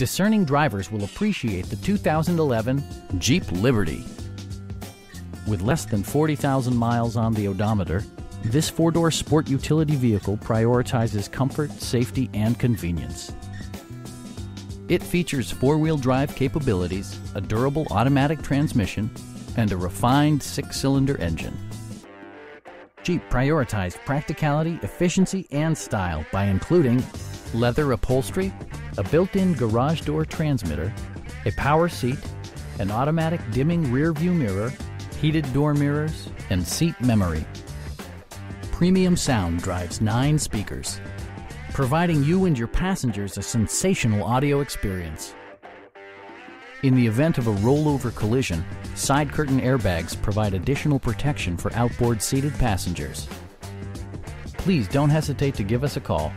discerning drivers will appreciate the 2011 Jeep Liberty. With less than 40,000 miles on the odometer, this four-door sport utility vehicle prioritizes comfort, safety, and convenience. It features four-wheel drive capabilities, a durable automatic transmission, and a refined six-cylinder engine. Jeep prioritized practicality, efficiency, and style by including leather upholstery, a built-in garage door transmitter, a power seat, an automatic dimming rear view mirror, heated door mirrors, and seat memory. Premium sound drives nine speakers, providing you and your passengers a sensational audio experience. In the event of a rollover collision, side curtain airbags provide additional protection for outboard seated passengers. Please don't hesitate to give us a call